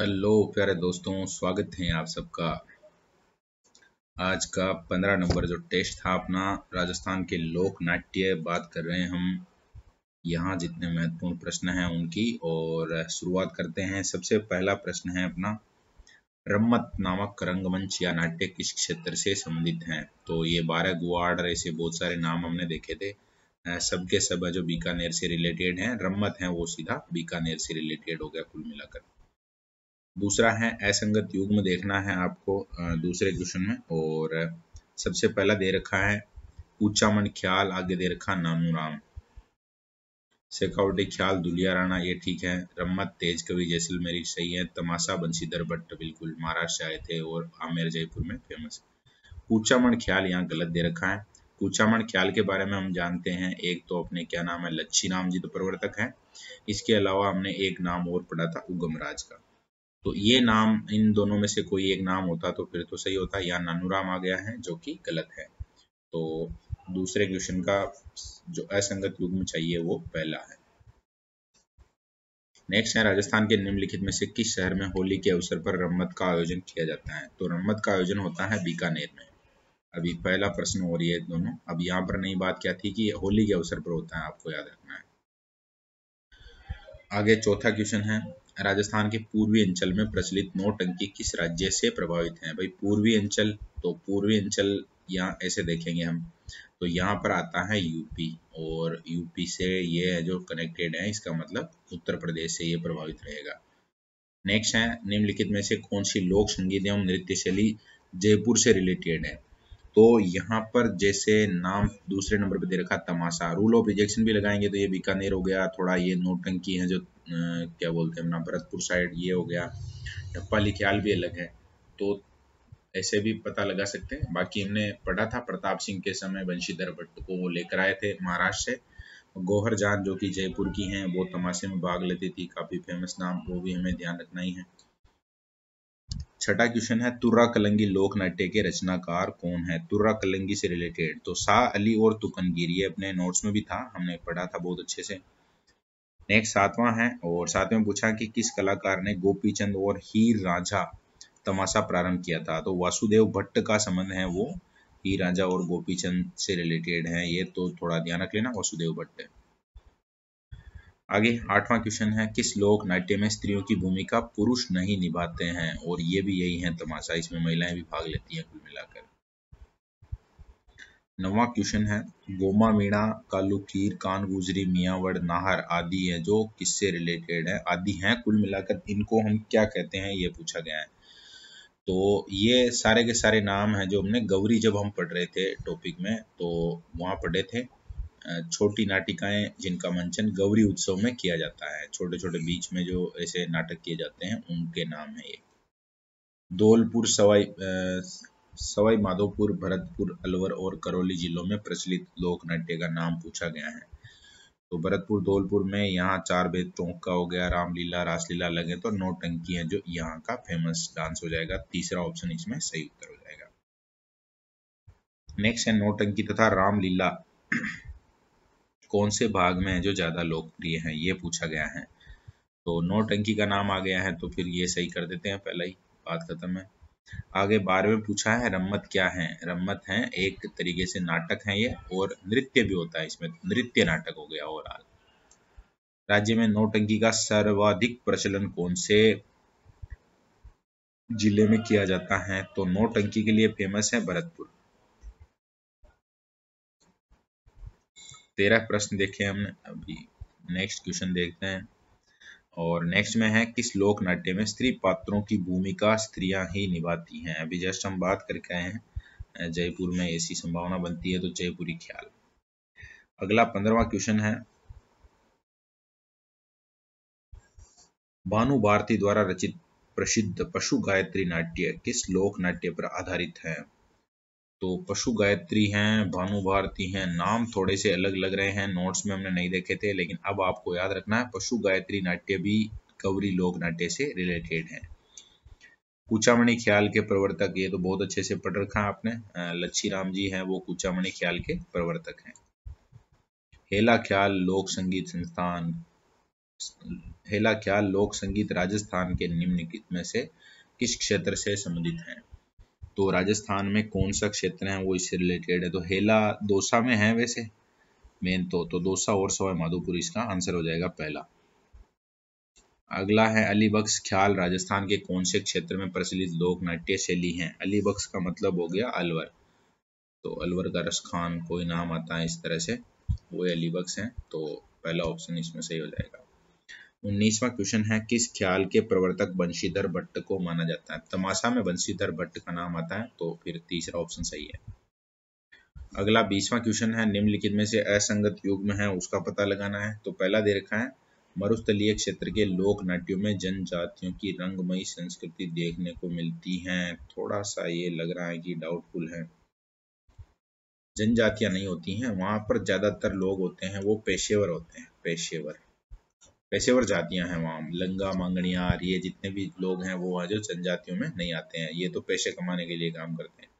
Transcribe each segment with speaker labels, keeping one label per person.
Speaker 1: Hello प्यारे दोस्तों, स्वागत है आप सबका। आज का पंद्रह नंबर जो टेस्ट था अपना, राजस्थान के लोक नाट्य बात कर रहे हैं हम। यहाँ जितने महत्वपूर्ण प्रश्न हैं उनकी, और शुरुआत करते हैं। सबसे पहला प्रश्न है अपना, रम्मत नामक रंगमंच या नाट्य किस क्षेत्र से संबंधित हैं? तो ये बारह गुआड़ ऐसे बहुत सारे नाम हमने देखे थे। सबके सब जो बीकानेर से रिलेटेड हैं। रम्मत हैं वो सीधा बीकानेर से रिलेटेड हो गया कुल मिलाकर। दूसरा है, असंगत युग्म देखना है आपको दूसरे क्वेश्चन में। और सबसे पहला दे रखा है, ऊँचा मन, ख्याल, आगे दे रखा नानू राम। शेखावटी ख्याल, दुलिया राणा, ये ठीक है। रम्मत, तेज कवि जैसलमेरी सही है। तमाशा बंशीधर भट्ट बिल्कुल। महाराष्ट्र आए थे और आमेर, जयपुर में फ़ेमस कूचामण ख्याल, यहाँ गलत दे रखा है। कूचामण ख्याल के बारे में हम जानते हैं। एक तो अपने, क्या नाम है लच्छी नाम जी तो प्रवर्तक है। इसके अलावा हमने एक नाम और पढ़ा था उगम राज का। तो ये नाम, इन दोनों में से कोई एक नाम होता तो फिर तो सही होता यहाँ नानूराम आ गया है, जो कि गलत है। तो दूसरे क्वेश्चन का जो असंगत युग्म चाहिए, वो पहला है। नेक्स्ट है, राजस्थान के निम्नलिखित में से किस शहर में होली के अवसर पर रम्मत का आयोजन किया जाता है? तो रम्मत का आयोजन होता है बीकानेर में। अभी पहला प्रश्न हो रही है दोनों। अब यहाँ पर नई बात क्या थी कि होली के अवसर पर होता है, आपको याद रखना है। आगे चौथा क्वेश्चन है राजस्थान के पूर्वी अंचल में प्रचलित नोटंकी किस राज्य से प्रभावित है? भाई, पूर्वी अंचल तो पूर्वी अंचल यहाँ ऐसे देखेंगे हम। तो यहाँ पर आता है यूपी और यूपी से ये जो कनेक्टेड है, इसका मतलब उत्तर प्रदेश से ये प्रभावित रहेगा। नेक्स्ट है, निम्नलिखित में से कौन सी लोक संगीत एवं नृत्य शैली जयपुर से रिलेटेड है? तो यहाँ पर जैसे नाम दूसरे नंबर पर दे रखा तमाशा। रूल ऑफ़ रिजेक्शन भी लगाएँगे तो ये बीकानेर हो गया थोड़ा ये नोटंकी है जो आ, क्या बोलते हैं अपना भरतपुर साइड ये हो गया टप्पा लिख्याल भी अलग है। तो ऐसे भी पता लगा सकते हैं। बाकी हमने पढ़ा था प्रताप सिंह के समय बंशीधर भट्ट को वो लेकर आए थे महाराष्ट्र से। गोहर जान जो कि जयपुर की हैं वो तमाशे में भाग लेती थी काफ़ी फ़ेमस नाम वो भी हमें ध्यान रखना ही है। छठा क्वेश्चन है, तुर्रा कलंगी लोक नाट्य के रचनाकार कौन है? तुर्रा कलंगी से रिलेटेड तो शाह अली और तुकनगिर अपने नोट्स में भी था, हमने पढ़ा था बहुत अच्छे से। नेक्स्ट सातवां है, और सातवें पूछा कि किस कलाकार ने गोपी चंद और हीर राजा तमाशा प्रारंभ किया था? तो वासुदेव भट्ट का संबंध है वो, हीर राजा और गोपी चंद से रिलेटेड है, ये तो थोड़ा ध्यान रख लेना, वासुदेव भट्ट। आगे आठवां क्वेश्चन है, किस लोक नाट्य में स्त्रियों की भूमिका पुरुष नहीं निभाते हैं? और ये भी यही है तमाशा, इसमें महिलाएँ भी भाग लेती हैं कुल मिलाकर। नवा क्वेश्चन है, गोमा मीणा, कालू कालुकीर कान गुजरी, मियावड़, नाहर आदि है जो किससे रिलेटेड है? आदि हैं कुल मिलाकर, इनको हम क्या कहते हैं? ये पूछा गया है। तो ये सारे के सारे नाम हैं जो हमने, गौरी जब हम पढ़ रहे थे टॉपिक में तो वहाँ पढ़े थे छोटी नाटिकाएँ जिनका मंचन गौरी उत्सव में किया जाता है। छोटे छोटे बीच में जो ऐसे नाटक किए जाते हैं, उनके नाम है ये। धौलपुर, सवाई सवाई माधोपुर, भरतपुर, अलवर और करौली जिलों में प्रचलित लोक नाट्य का नाम पूछा गया है। तो भरतपुर, धौलपुर में यहाँ चार बेद का हो गया, रामलीला, रासलीला लगे तो नौ टंकी है जो यहाँ का फ़ेमस डांस हो जाएगा। तीसरा ऑप्शन इसमें सही उत्तर हो जाएगा। नेक्स्ट है नौटंकी तथा रामलीला। कौन से भाग में है जो ज़्यादा लोकप्रिय है, ये पूछा गया है। तो नौटंकी का नाम आ गया है तो फिर ये सही कर देते हैं, पहला ही बात खत्म है। आगे बारहवें पूछा है, रम्मत क्या है? रम्मत है, एक तरीके से नाटक है ये, और नृत्य भी होता है इसमें, नृत्य नाटक हो गया ओवरऑल। राज्य में नौटंकी का सर्वाधिक प्रचलन कौन से ज़िले में किया जाता है? तो नौटंकी के लिए फ़ेमस है भरतपुर। तेरह प्रश्न देखे हमने, अभी नेक्स्ट क्वेश्चन देखते हैं। और नेक्स्ट में है, किस लोक नाट्य में स्त्री पात्रों की भूमिका स्त्रियाँ ही निभाती हैं? अभी जस्ट हम बात करके आए हैं, जयपुर में ऐसी संभावना बनती है तो जयपुरी ख्याल। अगला पंद्रवा क्वेश्चन है। भानु भारती द्वारा रचित प्रसिद्ध पशु गायत्री नाट्य किस लोक नाट्य पर आधारित है? तो पशु गायत्री हैं, भानु भारती हैं, नाम थोड़े से अलग लग रहे हैं नोट्स में हमने नहीं देखे थे, लेकिन अब आपको याद रखना है, पशु गायत्री नाट्य भी कवरी लोक नाट्य से रिलेटेड है। कुचामणि ख्याल के प्रवर्तक, ये तो बहुत अच्छे से पढ़ रखा है आपने लच्छी राम जी हैं, वो कुचामणि ख्याल के प्रवर्तक हैं। हेला ख्याल लोक संगीत संस्थान, हेला ख्याल लोक संगीत राजस्थान के निम्नलिखित में से किस क्षेत्र से संबंधित हैं? तो राजस्थान में कौन सा क्षेत्र है वो इससे रिलेटेड है? तो हेला दोसा में है वैसे? मेन तो तो दोसा और सवाई माधोपुर, इसका आंसर हो जाएगा पहला। अगला है अलीबख्श ख्याल, राजस्थान के कौन से क्षेत्र में प्रचलित लोक नाट्य शैली है? अलीबख्श का मतलब हो गया अलवर। तो अलवर का रस खान, कोई नाम आता है इस तरह से, वो अलीबख्श है तो पहला ऑप्शन इसमें सही हो जाएगा। उन्नीसवा क्वेश्चन है, किस ख्याल के प्रवर्तक बंशीधर भट्ट को माना जाता है? तमाशा में बंशीधर भट्ट का नाम आता है तो फिर तीसरा ऑप्शन सही है। अगला बीसवा क्वेश्चन है, निम्नलिखित में से असंगत युग में है, उसका पता लगाना है। तो पहला दे रखा है, मरुस्थलीय क्षेत्र के लोक नाट्यों में जनजातियों की रंगमयी संस्कृति देखने को मिलती है। थोड़ा सा ये लग रहा है कि डाउटफुल है। जनजातियाँ नहीं होती हैं, वहाँ पर ज़्यादातर लोग होते हैं, वो पेशेवर होते हैं, पेशेवर। पेशेवर जातियाँ हैं वहाँ। लंगा मांगणियार ये जितने भी लोग हैं वो जो जनजातियों में नहीं आते हैं। ये तो पैसे कमाने के लिए काम करते हैं।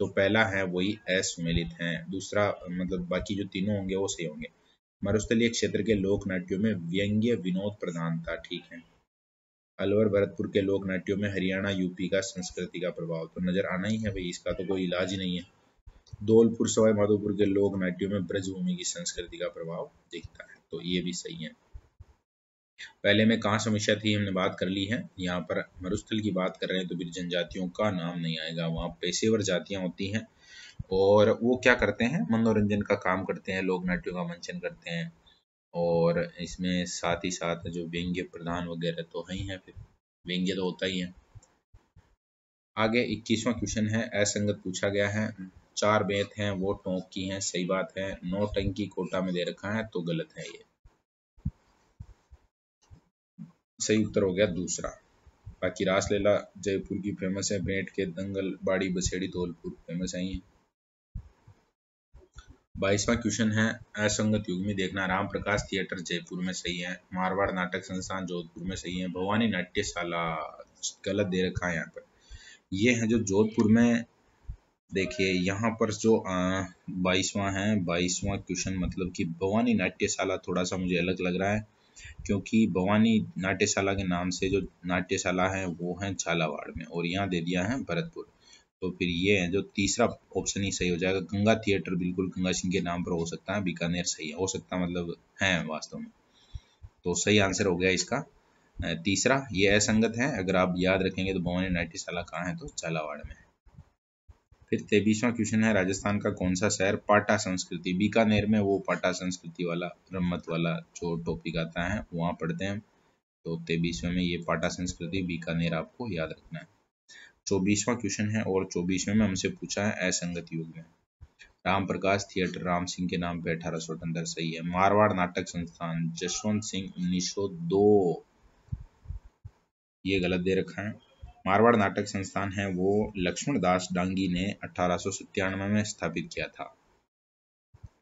Speaker 1: तो पहला है वही असुमेलित है। दूसरा मतलब बाकी जो तीनों होंगे वो सही होंगे। मरुस्थलीय क्षेत्र के लोक नाट्यों में व्यंग्य विनोद प्रधानता ठीक है। अलवर, भरतपुर के लोक नाट्यों में हरियाणा, यूपी का संस्कृति का प्रभाव। तो नज़र आना ही है भाई, इसका तो कोई इलाज ही नहीं है। धौलपुर सवाई माधोपुर के लोक नाट्यों में ब्रजभूमि की संस्कृति का प्रभाव दिखता है। तो ये भी सही है। पहले में कहाँ समस्या थी, हमने बात कर ली है। यहाँ पर मरुस्थल की बात कर रहे हैं तो फिर जनजातियों का नाम नहीं आएगा। वहाँ पेशेवर जातियाँ होती हैं और वो क्या करते हैं? मनोरंजन का काम करते हैं, लोक नाट्यों का मंचन करते हैं और इसमें साथ ही साथ जो व्यंग्य प्रधान वगैरह तो है ही है फिर। व्यंग्य तो होता ही है। आगे इक्कीसवां क्वेश्चन है, असंगत पूछा गया है। चार बेत हैं, वो टोंक की हैं, सही बात है। नौ टंकी कोटा में दे रखा है तो गलत है ये। सही उत्तर हो गया दूसरा। बाकी रासलीला जयपुर की फ़ेमस है, भेंट के दंगल, बाड़ी बसेड़ी, धौलपुर, फ़ेमस आई ही बाईसवा क्वेश्चन है, असंगत युग में देखना। राम प्रकाश थिएटर जयपुर में सही है। मारवाड़ नाटक संस्थान जोधपुर में सही है। भवानी नाट्यशाला, गलत दे रखा है यहाँ पर। ये है जो जोधपुर में, देखिए, यहाँ पर जो बाईसवा है, बाईसवा क्वेश्चन मतलब कि भवानी नाट्यशाला थोड़ा सा मुझे अलग लग रहा है। क्योंकि भवानी नाट्यशाला के नाम से जो नाट्यशाला है, वो है झालावाड़ में और यहाँ दे दिया है भरतपुर। तो फिर ये है, जो तीसरा ऑप्शन ही सही हो जाएगा। गंगा थिएटर बिल्कुल गंगा सिंह के नाम पर हो सकता है, बीकानेर सही है, हो सकता मतलब है वास्तव में। तो सही आंसर हो गया इसका। तीसरा, ये असंगत है, अगर आप याद रखेंगे तो भवानी नाट्यशाला कहाँ है? तो झालावाड़ में फिर तेबीसवा क्वेश्चन है, राजस्थान का कौन सा शहर पाटा संस्कृति, बीकानेर में वो पाटा संस्कृति वाला ब्रह्मत वाला जो टॉपिक आता है, वहाँ पढ़ते हैं। तो तेबीसवें में ये पाटा संस्कृति, बीकानेर आपको याद रखना है। चौबीसवा क्वेश्चन है और चौबीसवें में हमसे पूछा है, असंगत युग में। राम प्रकाश थिएटर, राम सिंह के नाम पे अठारह सौ अठहत्तर सही है। मारवाड़ नाटक संस्थान, जसवंत सिंह 1902 ये गलत दे रखा है। मारवाड़ नाटक संस्थान है, वो लक्ष्मण दास डांगी ने अठारह में स्थापित किया था।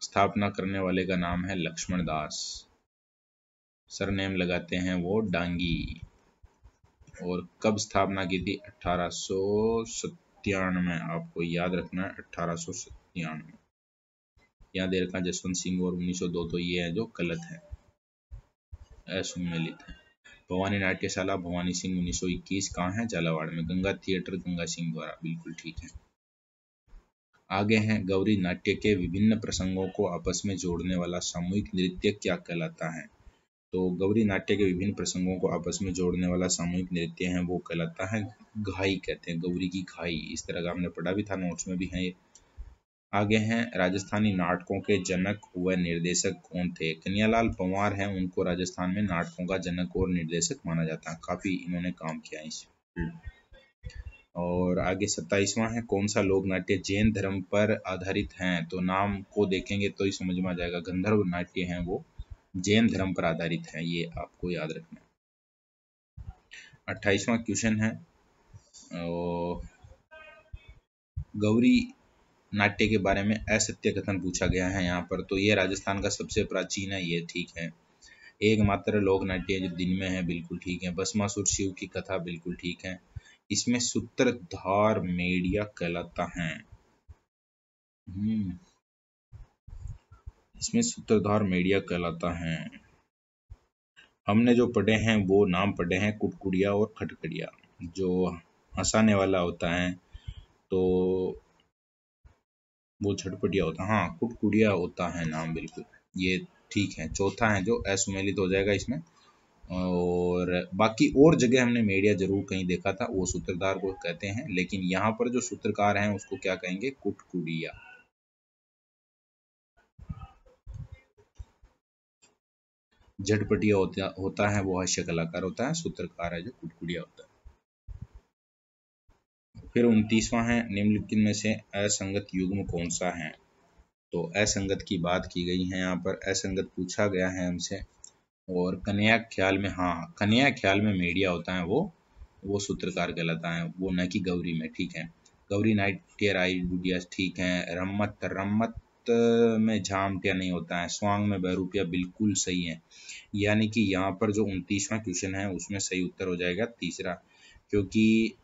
Speaker 1: स्थापना करने वाले का नाम है लक्ष्मण दास। सरनेम लगाते हैं वो डांगी। और कब स्थापना की थी? अठारह आपको याद रखना है, अठारह सौ सत्तानवे। यहाँ दे रखा जसवंत सिंह और 1902 तो ये है जो गलत है असुमेलित है। भवानी नाट्यशाला भवानी सिंह 1921 कहाँ है? झालावाड़ में। गंगा थिएटर, गंगा सिंह द्वारा। बिल्कुल ठीक है। आगे हैं। गौरी नाट्य के विभिन्न प्रसंगों को आपस में जोड़ने वाला सामूहिक नृत्य क्या कहलाता है? तो गौरी नाट्य के विभिन्न प्रसंगों को आपस में जोड़ने वाला सामूहिक नृत्य है, वो कहलाता है घाई कहते हैं। गौरी की घाई। इस तरह का हमने पढ़ा भी था नोट्स में भी है ये। आगे हैं। राजस्थानी नाटकों के जनक व निर्देशक कौन थे? कन्यालाल पंवार हैं, उनको राजस्थान में नाटकों का जनक और निर्देशक माना जाता है। काफ़ी इन्होंने काम किया इस और आगे सत्ताईसवां है, कौन सा लोक नाट्य जैन धर्म पर आधारित हैं? तो नाम को देखेंगे तो ही समझ में आ जाएगा, गंधर्व नाट्य हैं वो, जैन धर्म पर आधारित है, ये आपको याद रखना अट्ठाईसवां क्वेश्चन है गौरी नाट्य के बारे में असत्य कथन पूछा गया है यहाँ पर। तो ये राजस्थान का सबसे प्राचीन है, ये ठीक है। एकमात्र लोक नाट्य जो दिन में है, बिल्कुल ठीक है। भस्मासुर शिव की कथा बिल्कुल ठीक है। इसमें सूत्रधार मेडिया कहलाता है। हम्म। इसमें सूत्रधार मीडिया कहलाता है। हमने जो पढ़े हैं, वो नाम पढ़े हैं, कुटकुड़िया और खटखड़िया, जो हंसाने वाला होता है। तो वो झटपटिया होता है। हाँ कुटकुड़िया होता है नाम, बिल्कुल। ये ठीक है, चौथा है जो असुमेलित हो जाएगा इसमें। और बाकी और जगह हमने मीडिया ज़रूर कहीं देखा था, वो सूत्रधार को कहते हैं। लेकिन यहाँ पर जो सूत्रकार हैं, उसको क्या कहेंगे? कुटकुड़िया झटपटिया होता होता है, वो हास्य कलाकार होता है, सूत्रकार है जो कुटकुड़िया होता है। फिर उनतीसवां है, निम्नलिखित में से असंगत युग्म कौन सा है? तो असंगत की बात की गई है यहाँ पर, असंगत पूछा गया है हमसे। और कन्या ख्याल में हाँ कन्या ख्याल में मीडिया होता है वो वो सूत्रकार कहलाता है, वो न कि गौरी में, ठीक है। गौरी नाइटियर राई बुडिया ठीक है, रम्मत रम्मत में झामटिया नहीं होता है, स्वांग में बहरूपिया बिल्कुल सही है। यानी कि यहाँ पर जो उनतीसवां क्वेश्चन है, उसमें सही उत्तर हो जाएगा तीसरा, क्योंकि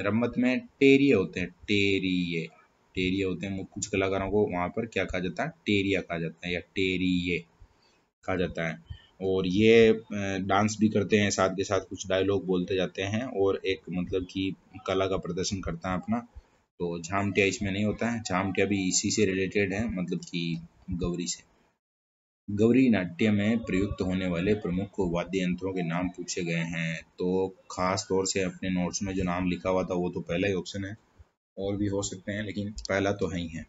Speaker 1: रम्मत में टेरिए होते हैं टेरिए टेरिए होते हैं कुछ कलाकारों को वहाँ पर क्या कहा जाता है? टेरिया कहा जाता है, या टेरिए कहा जाता है। और ये डांस भी करते हैं, साथ के साथ कुछ डायलॉग बोलते जाते हैं, और एक मतलब कि कला का प्रदर्शन करता है अपना। तो झामटिया इसमें नहीं होता है, झामटिया भी इसी से रिलेटेड है मतलब कि गौरी से। गौरी नाट्य में प्रयुक्त होने वाले प्रमुख वाद्य यंत्रों के नाम पूछे गए हैं। तो खास तौर से अपने नोट्स में जो नाम लिखा हुआ था, वो तो पहला ही ऑप्शन है। और भी हो सकते हैं, लेकिन पहला तो है ही है।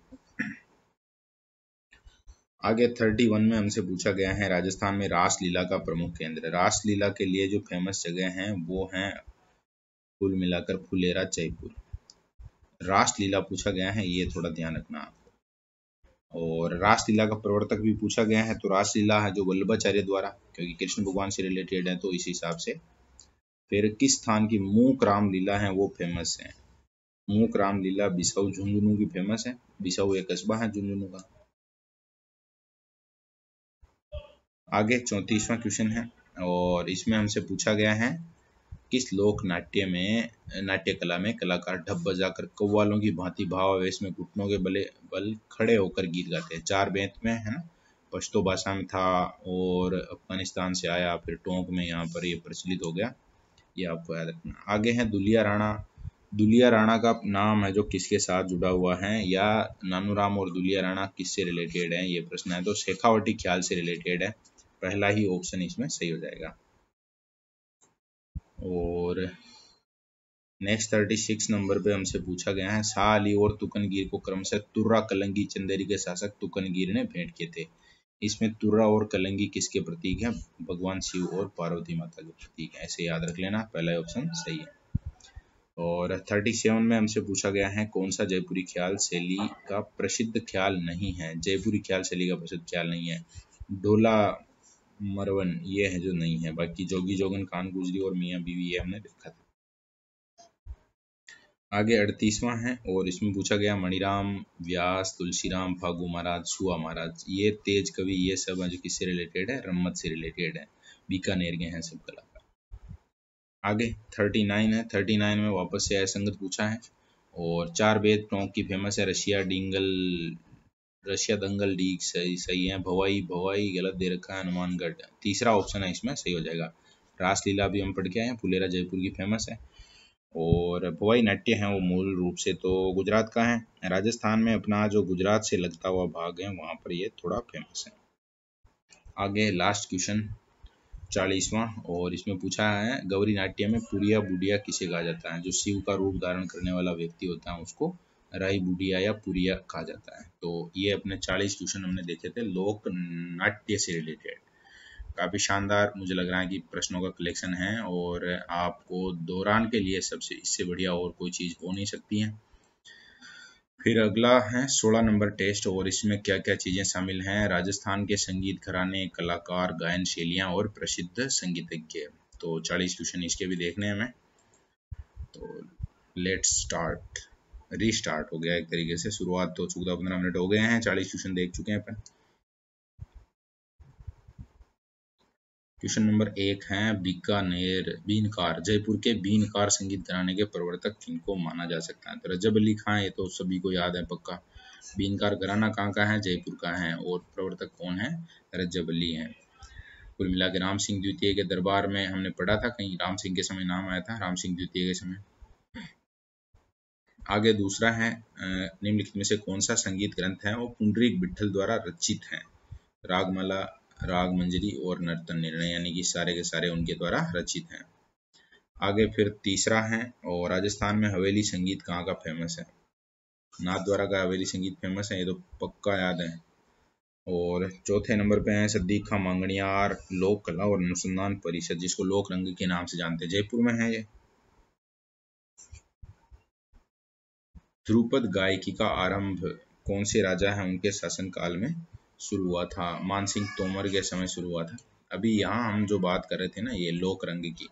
Speaker 1: आगे थर्टी वन में हमसे पूछा गया है, राजस्थान में रासलीला का प्रमुख केंद्र। रासलीला के लिए जो फ़ेमस जगह हैं, वो हैं कुल मिलाकर फुलेरा, जयपुर। रासलीला पूछा गया है, ये थोड़ा ध्यान रखना और रासलीला का प्रवर्तक भी पूछा गया है तो रासलीला है जो वल्लभाचार्य द्वारा, क्योंकि कृष्ण भगवान से रिलेटेड है तो इस हिसाब से। फिर किस स्थान की मूक रामलीला है, वो फ़ेमस है। मूक रामलीला बिसाऊ झुंझुनू की फ़ेमस है, बिसाऊ एक कस्बा है झुंझुनू का। आगे चौतीसवां क्वेश्चन है, और इसमें हमसे पूछा गया है किस लोक नाट्य में नाट्य कला में कलाकार ढब बजाकर कव्वालों की भांति भावावेश में घुटनों के बले, बल खड़े होकर गीत गाते हैं। चार बेंत में, है ना? पश्तो भाषा में था और अफ़गानिस्तान से आया, फिर टोंक में यहाँ पर ये प्रचलित हो गया। ये आपको याद रखना। आगे है दुलिया राणा। दुलिया राणा का नाम है जो किसके साथ जुड़ा हुआ है, या नानू राम और दुलिया राणा किससे रिलेटेड है? ये प्रश्न है। तो शेखावटी ख्याल से रिलेटेड है। पहला ही ऑप्शन इसमें सही हो जाएगा। और नेक्स्ट थर्टी सिक्स नंबर पे हमसे पूछा गया है शाह अली और तुकनगीर को क्रमशः तुर्रा कलंगी चंदेरी के शासक तुकनगीर ने भेंट किए थे। इसमें तुर्रा और कलंगी किसके प्रतीक हैं? भगवान शिव और पार्वती माता के प्रतीक हैं। ऐसे याद रख लेना, पहला ऑप्शन सही है। और थर्टी सेवन में हमसे पूछा गया है, कौन सा जयपुरी ख्याल शैली का प्रसिद्ध ख्याल नहीं है? जयपुरी ख्याल शैली का प्रसिद्ध ख्याल नहीं है। डोला मरवन, ये है जो नहीं है। बाकी जोगी, जोगन खान गुजरी और मियाँ बीवी, ये हमने देखा था। आगे अड़तीसवां है और इसमें पूछा गया, मणिराम, व्यास, तुलसीराम, फागू महाराज, सुआ महाराज, ये तेज कवि, ये सब है जो किससे रिलेटेड है? रम्मत से रिलेटेड है। बीकानेर के हैं सब कलाकार। आगे थर्टी नाइन है। थर्टी नाइन में वापस से असंगत पूछा है। और चार बेद टोंक की फ़ेमस है, रशिया, डिंगल रशिया दंगल डी सही सही है, भवाई भवाई, गलत दे रखा है हनुमानगढ़। तीसरा ऑप्शन है इसमें, सही हो जाएगा। रासलीला भी हम पढ़ के आए हैं, फुलेरा जयपुर की फ़ेमस है। और भवाई नाट्य है वो मूल रूप से तो गुजरात का है। राजस्थान में अपना जो गुजरात से लगता हुआ भाग है, वहाँ पर ये थोड़ा फ़ेमस है। आगे लास्ट क्वेश्चन चालीसवां, और इसमें पूछा है, गौरी नाट्य में पुरिया बुढ़िया किसे कहा जाता है? जो शिव का रूप धारण करने वाला व्यक्ति होता है, उसको राई बुढ़िया या पुरिया कहा जाता है। तो ये अपने चालीस क्वेश्चन हमने देखे थे लोक नाट्य से रिलेटेड। काफ़ी शानदार मुझे लग रहा है कि प्रश्नों का कलेक्शन है और आपको दौरान के लिए सबसे, इससे बढ़िया और कोई चीज़ हो नहीं सकती है। फिर अगला है, सोलह नंबर टेस्ट और इसमें क्या क्या चीज़ें शामिल हैं? राजस्थान के संगीत घराने, कलाकार, गायन शैलियाँ और प्रसिद्ध संगीतज्ञ। तो चालीस क्वेश्चन इसके भी देखने हैं हमें। तो लेट्स स्टार्ट रीस्टार्ट हो गया एक तरीके से। शुरुआत तो चौदह पंद्रह मिनट हो गए हैं, चालीस क्वेश्चन देख चुके हैं अपन। क्वेश्चन नंबर एक है, बीकानेर, बीनकार, जयपुर के बीनकार संगीत घराने के प्रवर्तक किनको माना जा सकता है? तो रजब अली खां ये तो सभी को याद है पक्का। बीनकार घराना कहाँ का है? जयपुर का है। और प्रवर्तक कौन है? रजब अली है। कुल मिला के राम सिंह द्वितीय के दरबार में हमने पढ़ा था, कहीं राम सिंह के समय नाम आया था, राम सिंह द्वितीय के समय। आगे दूसरा है निम्नलिखित में से कौन सा संगीत ग्रंथ है? वो पुंडरीक विठल द्वारा रचित है। रागमाला राग मंजरी और नर्तन निर्णय, यानी कि सारे के सारे उनके द्वारा रचित हैं। आगे फिर तीसरा है, और राजस्थान में हवेली संगीत कहाँ का फ़ेमस है? नाथ द्वारा का हवेली संगीत फ़ेमस है, ये तो पक्का याद है। और चौथे नंबर पे है सदीखा मांगणियार लोक कला और अनुसंधान परिषद, जिसको लोक रंग के नाम से जानते हैं। जयपुर में है ये। ध्रुपद गायकी का आरंभ कौन से राजा है उनके शासन काल में शुरू हुआ था? मानसिंह तोमर के समय शुरू हुआ था। अभी यहाँ हम जो बात कर रहे थे ना ये लोक रंग की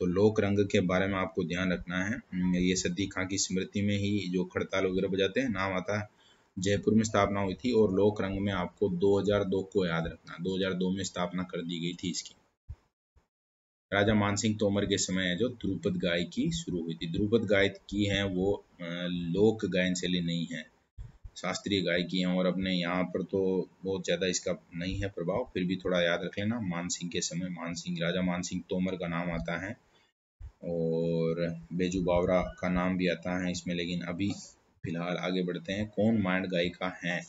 Speaker 1: तो लोक रंग के बारे में आपको ध्यान रखना है। हम्म, ये सदी खां की स्मृति में ही जो खड़ताल वगैरह बजाते हैं नाम आता है जयपुर में स्थापना हुई थी और लोक रंग में आपको 2002 को याद रखना 2002 में स्थापना कर दी गई थी इसकी। राजा मानसिंह तोमर के समय है, जो ध्रुपद गायकी शुरू हुई थी। ध्रुपद गायकी है, वो लोक गायन शैली नहीं है। शास्त्रीय गायकी है, और अपने यहाँ पर तो बहुत ज़्यादा इसका नहीं है प्रभाव। फिर भी थोड़ा याद रख लेना मानसिंह के समय मानसिंह राजा मानसिंह तोमर का नाम आता है, और बेजू बावरा का नाम भी आता है इसमें, लेकिन अभी फ़िलहाल आगे बढ़ते हैं। कौन मांड गायिका है?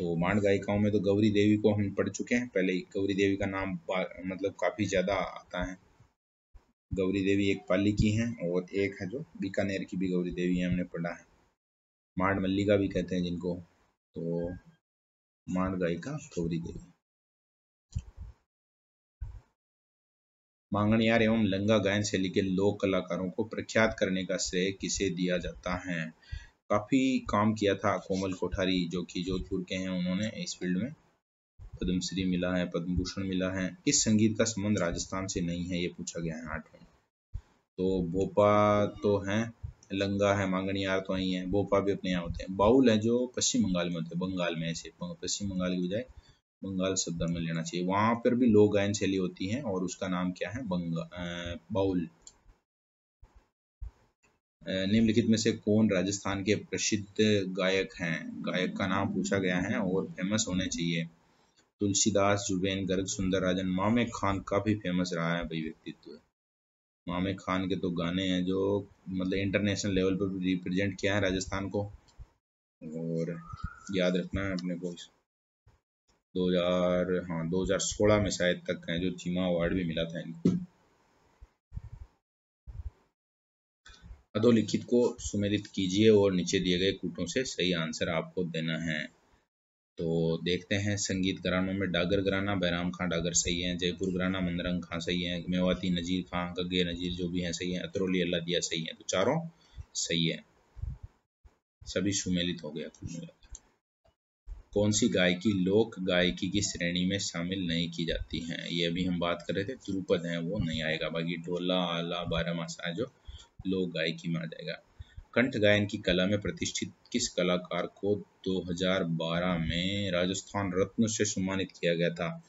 Speaker 1: तो मांड गायिकाओं में तो गौरी देवी को हम पढ़ चुके हैं। पहले ही गौरी देवी का नाम मतलब काफ़ी ज़्यादा आता है। गौरी देवी एक पाली की हैं और एक है जो बीकानेर की भी गौरी देवी है, हमने पढ़ा है। मांड मल्लिका भी कहते हैं जिनको तो मांड गायिका गौरी देवी। मांगणियार एवं लंगा गायन शैली के लोक कलाकारों को प्रख्यात करने का श्रेय किसे दिया जाता है? काफ़ी काम किया था कोमल कोठारी, जो कि जोधपुर के हैं उन्होंने इस फ़ील्ड में। पद्मश्री मिला है पद्म भूषण मिला है। इस संगीत का संबंध राजस्थान से नहीं है, ये पूछा गया है आठवें तो भोपा तो है, लंगा है मांगणियार तो वही है। भोपा भी अपने यहाँ होते हैं। बाउल है जो पश्चिम बंगाल में होते हैं, बंगाल में ऐसे पश्चिम बंगाल की बजाय बंगाल शब्द में लेना चाहिए। वहाँ पर भी लोक गायन शैली होती है और उसका नाम क्या है? बंगा बाउल। निम्नलिखित में से कौन राजस्थान के प्रसिद्ध गायक हैं? गायक का नाम पूछा गया है और फ़ेमस होने चाहिए। तुलसीदास, जुबेन गर्ग सुंदर राजन मामे खान काफ़ी फ़ेमस रहा है भाई व्यक्तित्व। मामे खान के तो गाने हैं जो मतलब इंटरनेशनल लेवल पर रिप्रेजेंट किया है राजस्थान को। और याद रखना है अपने को 2000 हाँ 2016 में शायद तक है, जो चीमा अवार्ड भी मिला था इनको। अधोलिखित को सुमेलित कीजिए और नीचे दिए गए कूटों से सही आंसर आपको देना है। तो देखते हैं संगीत घरानों में डागर घराना बैराम खां डागर सही है, जयपुर घराना, मंदरंग खां सही है, मेवाती, नजीर खां गगे नजीर जो भी हैं सही है, अतरौली अल्लाह दिया सही है तो चारों सही है। सभी सुमेलित हो गया कौन सी गायकी, लोक गायकी की श्रेणी में शामिल नहीं की जाती है? ये अभी हम बात कर रहे थे द्रुपद है, वो नहीं आएगा। बाकी ढोला आला बारहमासा जो लोक गायकी में आ जाएगा। कंठ गायन की कला में प्रतिष्ठित किस कलाकार को 2012 में राजस्थान रत्न से सम्मानित किया गया था?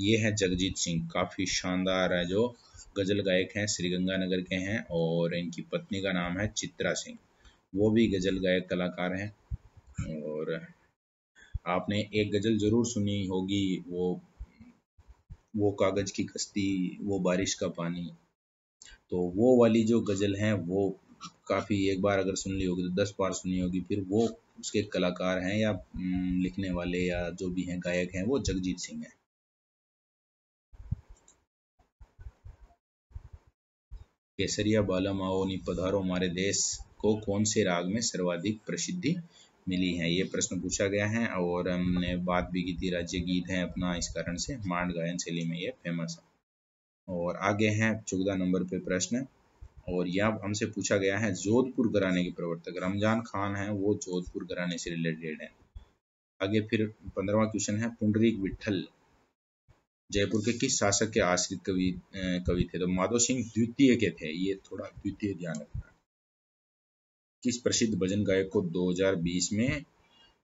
Speaker 1: ये है जगजीत सिंह, काफ़ी शानदार है जो गज़ल गायक हैं, श्रीगंगानगर के हैं और इनकी पत्नी का नाम है चित्रा सिंह। वो भी गज़ल गायक कलाकार हैं और आपने एक गज़ल ज़रूर सुनी होगी, वो वो कागज़ की कश्ती, वो बारिश का पानी। तो वो वाली जो गज़ल है, वो काफ़ी एक बार अगर सुन ली होगी तो दस बार सुनी होगी। फिर वो उसके कलाकार हैं या लिखने वाले या जो भी हैं, गायक हैं, वो जगजीत सिंह हैं। केसरिया बाला माओनी पधारो हमारे देश को कौन से राग में सर्वाधिक प्रसिद्धि मिली है? ये प्रश्न पूछा गया है और हमने बात भी की थी राज्य गीत है अपना इस कारण से, मांड गायन शैली में ये फ़ेमस है। और आगे है चौदह नंबर पे प्रश्न। और यह हमसे पूछा गया है, जोधपुर घराने के प्रवर्तक रमज़ान खान है, वो जोधपुर घराने से रिलेटेड है। आगे फिर पंद्रवा क्वेश्चन है, पुंडरीक विठल जयपुर के किस शासक के आश्रित कवि कवि थे? तो माधव सिंह द्वितीय के थे, ये थोड़ा द्वितीय ध्यान रखना। किस प्रसिद्ध भजन गायक को 2020 में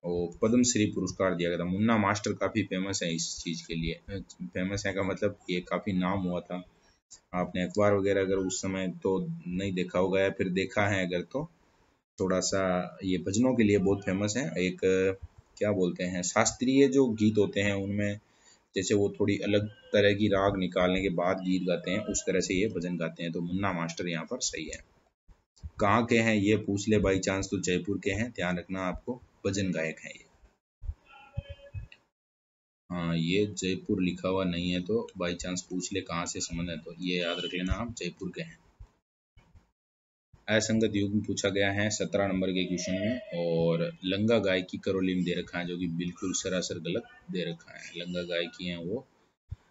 Speaker 1: और पद्म श्री पुरस्कार दिया गया था। मुन्ना मास्टर काफ़ी फ़ेमस है इस चीज़ के लिए। फ़ेमस है का मतलब ये काफ़ी नाम हुआ था। आपने अखबार वगैरह अगर उस समय तो नहीं देखा होगा या फिर देखा है अगर तो थोड़ा सा ये भजनों के लिए बहुत फ़ेमस है। एक, क्या बोलते हैं, शास्त्रीय जो गीत होते हैं उनमें जैसे वो थोड़ी अलग तरह की राग निकालने के बाद गीत गाते हैं, उस तरह से ये भजन गाते हैं। तो मुन्ना मास्टर यहाँ पर सही है। कहाँ के हैं ये पूछ ले बाई चांस तो जयपुर के हैं, ध्यान रखना आपको। भजन गायक हैं ये। हाँ ये जयपुर लिखा हुआ नहीं है तो बाई चांस पूछ ले कहाँ से संबंध है तो ये याद रख लेना आप, जयपुर के हैं। असंगत युग में पूछा गया है सत्रह नंबर के क्वेश्चन में, और लंगा गाय की में दे रखा है जो कि बिल्कुल सरासर गलत दे रखा है। लंगा गाय की है वो,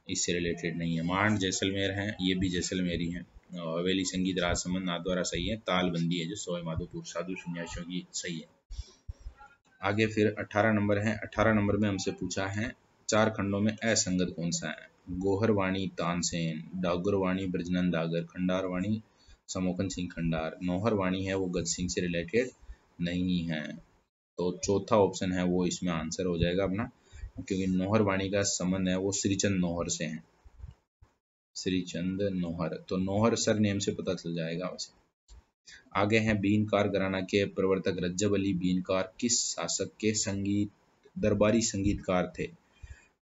Speaker 1: इससे रिलेटेड नहीं है। मांड जैसलमेर है, ये भी जैसलमेर ही। हवेली संगीत राज संबंध नाद्वारा सही है। तालबंदी है जो सोए माधोपुर, साधु सन्यासियों की सही है। आगे फिर 18 नंबर है। 18 नंबर में हमसे पूछा है, चार खंडों में असंगत कौन सा है? गोहरवाणी, तानसेन, डागरवाणी, ब्रजनंद दागर खंडारवाणी, समोकन सिंह खंडार। नौहरवाणी है, वो गज सिंह से रिलेटेड नहीं है। तो चौथा ऑप्शन है, वो इसमें आंसर हो जाएगा अपना, क्योंकि नौहरवाणी का संबंध है, वो श्रीचंद नौहर से है। श्रीचंद नौहर। तो नौहर सर नेम से पता चल जाएगा वैसे आगे हैं बीनकार घराना के प्रवर्तक रज्जब अली। बीनकार किस शासक के संगीत, दरबारी संगीतकार थे?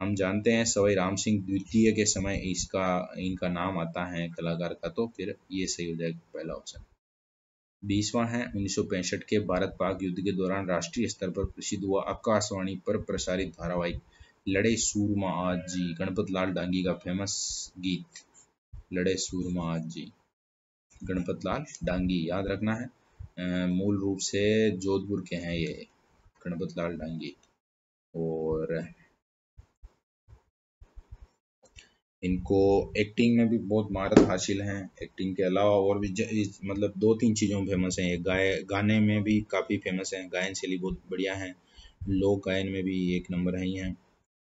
Speaker 1: हम जानते हैं सवाई राम सिंह द्वितीय के समय इसका, इनका नाम आता है कलाकार का तो फिर ये सही हो जाएगा पहला ऑप्शन। बीसवा है, उन्नीस सौ पैंसठ के भारत पाक युद्ध के दौरान राष्ट्रीय स्तर पर प्रसिद्ध हुआ आकाशवाणी पर प्रसारित धारावाहिक लड़े सूरमा आज जी गणपत लाल डांगी का फ़ेमस गीत, लड़े सूरमा आज जी। गणपत लाल डांगी याद रखना है। मूल रूप से जोधपुर के हैं ये गणपत लाल डांगी। और इनको एक्टिंग में भी बहुत महारत हासिल है। एक्टिंग के अलावा और भी मतलब दो तीन चीज़ों में फ़ेमस हैं। गाय, गाने में भी काफ़ी फ़ेमस हैं। गायन शैली बहुत बढ़िया है। लोक गायन में भी एक नंबर है ही हैं।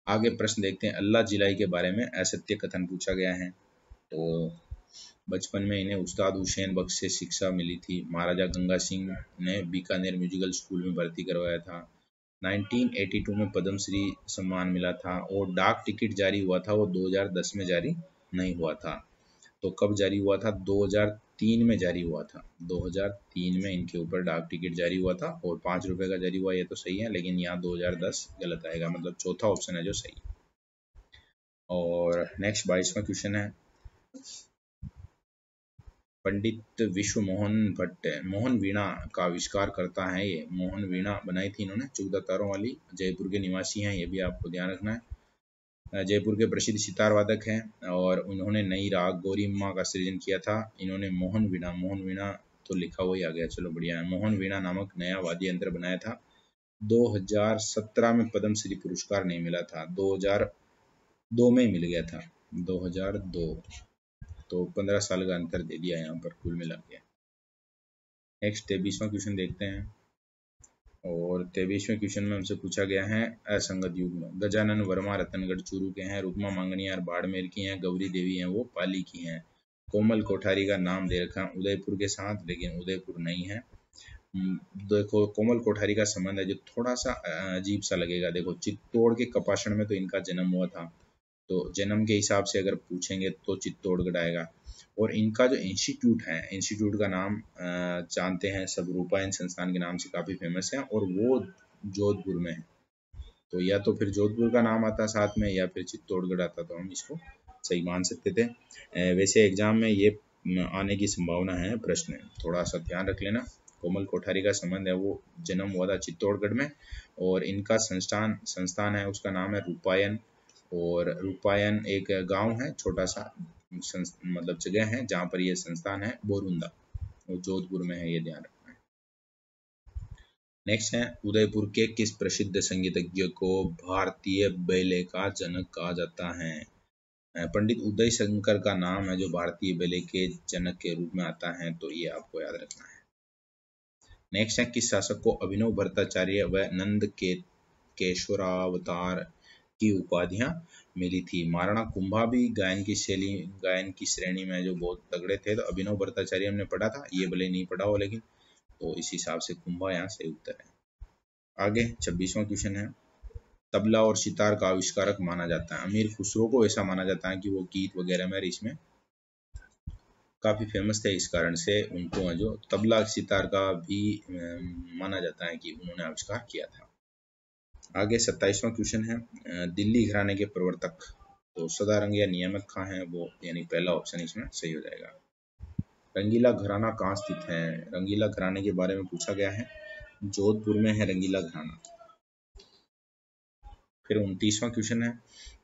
Speaker 1: आगे प्रश्न देखते हैं। अल्लाह जिलाई के बारे में असत्य कथन पूछा गया है। तो बचपन में इन्हें उस्ताद हुसैन बख्श से शिक्षा मिली थी। महाराजा गंगा सिंह ने बीकानेर म्यूजिकल स्कूल में भर्ती करवाया था। 1982 में पद्मश्री सम्मान मिला था और डाक टिकट जारी हुआ था, वो 2010 में जारी नहीं हुआ था। तो कब जारी हुआ था? 2003 में जारी हुआ था। 2003 में इनके ऊपर डाक टिकट जारी हुआ था और पाँच रुपए का जारी हुआ, ये तो सही है, लेकिन यहाँ 2010 गलत आएगा। मतलब चौथा ऑप्शन है जो सही और नेक्स्ट बाईसवा क्वेश्चन है। पंडित विश्व मोहन भट्ट। मोहन वीणा का आविष्कार करता है ये। मोहन वीणा बनाई थी इन्होंने। चौदह तारों वाली जयपुर के निवासी हैं, ये भी आपको ध्यान रखना है। जयपुर के प्रसिद्ध सितार वादक हैं और उन्होंने नई राग गौरी माँ का सृजन किया था। इन्होंने मोहन वीणा मोहन वीणा तो लिखा हुआ ही आ गया। चलो बढ़िया है। मोहन वीणा नामक नया वाद्य यंत्र बनाया था। 2017 में पद्म श्री पुरस्कार नहीं मिला था। 2002 में मिल गया था। 2002 तो पंद्रह साल का अंतर दे दिया यहाँ पर कुल मिला के। नेक्स्ट तेबीसवा क्वेश्चन देखते हैं। और तेबीसवें क्वेश्चन में हमसे पूछा गया है असंगत युग में। गजानन वर्मा रतनगढ़ चूरू के हैं रूपमा मांगनियार बाड़मेर की हैं गौरी देवी हैं वो पाली की हैं। कोमल कोठारी का नाम दे रखा उदयपुर के साथ लेकिन उदयपुर नहीं है। हम्म, देखो कोमल कोठारी का संबंध है जो थोड़ा सा अजीब सा लगेगा। देखो चित्तौड़ के कपाषण में तो इनका जन्म हुआ था। तो जन्म के हिसाब से अगर पूछेंगे तो चित्तौड़गढ़ आएगा और इनका जो इंस्टीट्यूट है इंस्टीट्यूट का नाम जानते हैं सब, रूपायन संस्थान के नाम से काफ़ी फ़ेमस है और वो जोधपुर में है। तो या तो फिर जोधपुर का नाम आता साथ में या फिर चित्तौड़गढ़ आता तो हम इसको सही मान सकते थे। वैसे एग्ज़ाम में ये आने की संभावना है, प्रश्न थोड़ा सा ध्यान रख लेना। कोमल कोठारी का संबंध है, वो जन्म हुआ था चित्तौड़गढ़ में और इनका संस्थान संस्थान है, उसका नाम है रूपायन। और रूपायन एक गाँव है छोटा सा मतलब जगह है, जहाँ पर यह संस्थान है, बोरुंदा। और जोधपुर में है, ये ध्यान रखना है। नेक्स्ट है, उदयपुर के किस प्रसिद्ध संगीतज्ञ को भारतीय बेले का जनक कहा जाता है? पंडित उदय शंकर का नाम है, जो भारतीय बेले के जनक के रूप में आता है तो ये आपको याद रखना है। नेक्स्ट है, किस शासक को अभिनव भट्टाचार्य व नंद के केशवरावतार की उपाधियाँ मिली थी। महाराणा कुंभा भी गायन की शैली, गायन की श्रेणी में जो बहुत तगड़े थे तो अभिनव भट्टाचार्य हमने पढ़ा था, ये भले नहीं पढ़ा हो लेकिन तो इस हिसाब से कुंभा यहाँ से उत्तर है। आगे छब्बीसवां क्वेश्चन है। तबला और सितार का आविष्कारक माना जाता है। अमीर खुसरो को ऐसा माना जाता है कि वो गीत वगैरह में इसमें काफ़ी फ़ेमस थे, इस कारण से उनको जो तबला सितार का भी माना जाता है कि उन्होंने आविष्कार किया था। आगे सत्ताईसवां क्वेश्चन है दिल्ली घराने के प्रवर्तक तो सदा रंग या नियामक कहाँ है, वो यानी पहला ऑप्शन इसमें सही हो जाएगा। रंगीला घराना कहाँ स्थित है? रंगीला घराने के बारे में पूछा गया है, जोधपुर में है रंगीला घराना। फिर उनतीसवां क्वेश्चन है,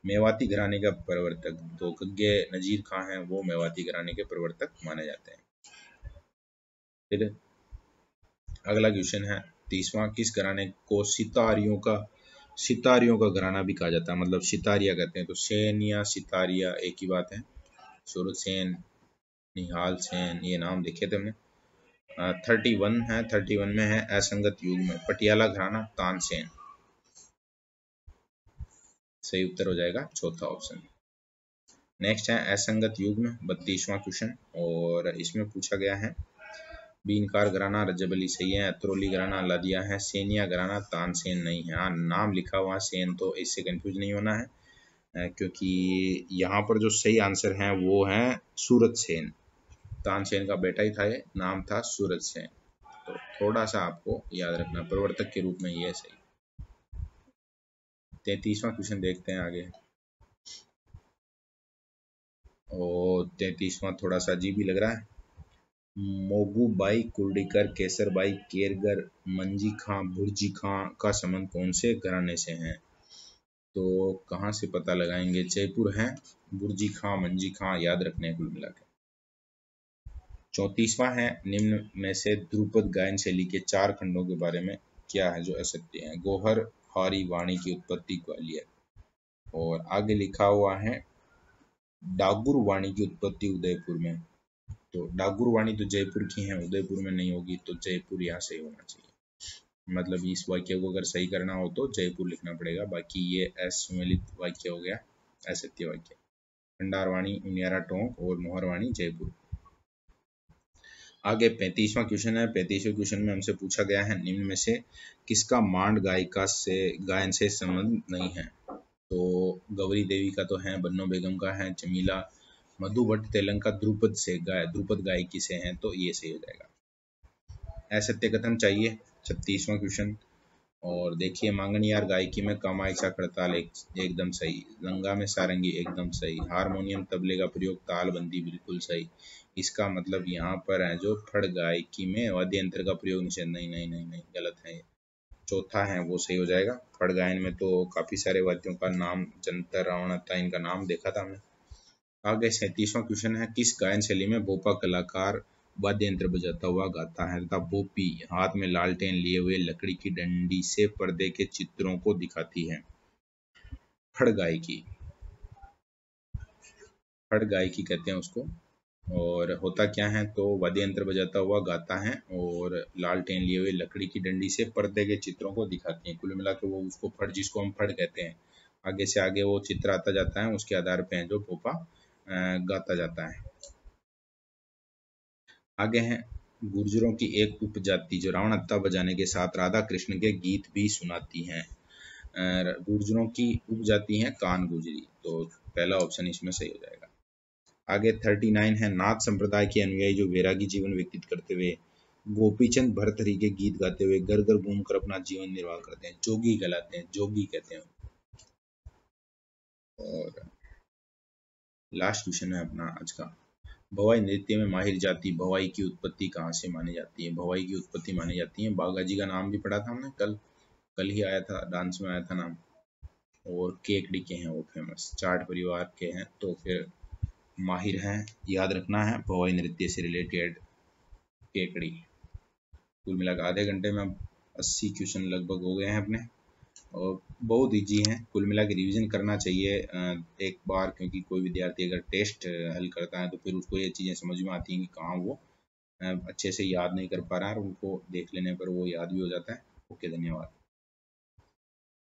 Speaker 1: मेवाती घराने का प्रवर्तक तो गग्गे नजीर खां हैं, वो मेवाती घराने के प्रवर्तक माने जाते हैं। फिर अगला क्वेश्चन है, तीसवां, किस घराने को सितारियों का सितारियों का घराना भी कहा जाता है। मतलब सितारिया कहते हैं तो सेन या सितारिया एक ही बात है। सूरज सेन, निहाल सेन, ये नाम देखे थे हमने। थर्टी वन है थर्टी वन में है असंगत युग में। पटियाला घराना तानसेन सही उत्तर हो जाएगा, चौथा ऑप्शन नेक्स्ट है, असंगत युग में बत्तीसवां क्वेश्चन, और इसमें पूछा गया है बीनकार घराना रजब अली सही है, अतरौली घराना लादिया है, सेनिया घराना तानसेन नहीं है। हाँ नाम लिखा हुआ सेन तो इससे कंफ्यूज नहीं होना है क्योंकि यहाँ पर जो सही आंसर है वो है सूरज सेन। तानसेन का बेटा ही था ये, नाम था सूरज सेन। तो थोड़ा सा आपको याद रखना, प्रवर्तक के रूप में ये सही। तैतीसवां क्वेश्चन देखते हैं आगे। और तैतीसवां थोड़ा सा जी भी लग रहा है। मोगूबाई कुर्डीकर, केसरबाई केरगर, मंजी खां, बुर्जी खां का संबंध कौन से घराने से है? तो कहाँ से पता लगाएँगे? जयपुर है। बुर्जी खां, मंजी खां याद रखने कुल मिला के। चौतीसवा है, निम्न में से ध्रुपद गायन शैली के चार खंडों के बारे में क्या है जो असत्य है? गोहर, हारी, वाणी की उत्पत्ति ग्वालियर। और आगे लिखा हुआ है, डागुर वाणी की उत्पत्ति उदयपुर में। तो डागुर वाणी तो जयपुर की है, उदयपुर में नहीं होगी तो जयपुर यहाँ सही होना चाहिए। मतलब इस वाक्य को अगर सही करना हो तो जयपुर लिखना पड़ेगा, बाकी ये असुमेलित वाक्य हो गया, असत्य वाक्य। भंडारवाणी, उनियारा टोंक और मोहरवाणी, जयपुर। आगे पैंतीसवां क्वेश्चन है। पैंतीसवें क्वेश्चन में हमसे पूछा गया है, निम्न में से किसका मांड गायिका से, गायन से संबंध नहीं है? तो गौरी देवी का तो है, बन्नो बेगम का है जमीला मधु भट्ट तेलंग द्रुपद से गाय, द्रुपद गायकी से है तो ये सही हो जाएगा। असत्य कथन चाहिए, छत्तीसवां क्वेश्चन। और देखिए मांगनी यार गायकी में कमाईचा खड़ताल एक, एकदम सही। लंगा में सारंगी एकदम सही। हारमोनियम तबले का प्रयोग, तालबंदी बिल्कुल सही। इसका मतलब यहाँ पर है जो फड़ गायकी में वाद्य यंत्र का प्रयोग निषेध नहीं नहीं नहीं नहीं, गलत है। चौथा है, वो सही हो जाएगा। फड़ गायन में तो काफ़ी सारे वाद्यों का नाम, जंतर रावणता इनका नाम देखा था हमने। आगे सैतीसवां क्वेश्चन है, किस गायन शैली में भोपा कलाकार वाद्य यंत्र बजाता हुआ गाता है? तथा बोपी हाथ में लालटेन लिए हुए लकड़ी की डंडी से पर्दे के चित्रों को दिखाती है। फड़ गायकी फड़ गायकी कहते हैं उसको। और होता क्या है? तो वाद्य यंत्र बजाता हुआ गाता है और लालटेन लिए हुए लकड़ी की डंडी से पर्दे के चित्रों को दिखाती है। कुल मिला के वो उसको फड़, जिसको हम फड़ कहते हैं। आगे से आगे वो चित्र आता जाता है, उसके आधार पे है जो भोपा गाता जाता है। आगे है गुर्जरों की एक उपजाति जो रावण अत्ता बजाने के साथ राधा कृष्ण के गीत भी सुनाती हैं। गुर्जरों की उपजाति है कान गुजरी तो पहला ऑप्शन इसमें सही हो जाएगा। आगे थर्टी नाइन है नाथ संप्रदाय के अनुयायी जो वैरागी जीवन व्यतीत करते हुए गोपीचंद भरतरी के गीत गाते हुए घर घर घूम कर अपना जीवन निर्वाह करते हैं जोगी कहलाते हैं, जोगी कहते हैं। और लास्ट क्वेश्चन है अपना आज का। भवाई नृत्य में माहिर जाति, भवाई की उत्पत्ति कहाँ से मानी जाती है? भवाई की उत्पत्ति मानी जाती है। बागा जी का नाम भी पढ़ा था हमने, कल कल ही आया था डांस में आया था नाम। और केकड़ी के हैं वो फ़ेमस चाट परिवार के हैं तो फिर माहिर हैं, याद रखना है, भवाई नृत्य से रिलेटेड केकड़ी। कुल मिलाकर आधे घंटे में अस्सी क्वेश्चन लगभग हो गए हैं अपने। बहुत ईजी हैं। कुल मिला के रिविज़न करना चाहिए एक बार, क्योंकि कोई विद्यार्थी अगर टेस्ट हल करता है तो फिर उसको ये चीज़ें समझ में आती हैं कि कहाँ वो अच्छे से याद नहीं कर पा रहा है और उनको देख लेने पर वो याद भी हो जाता है। ओके, धन्यवाद।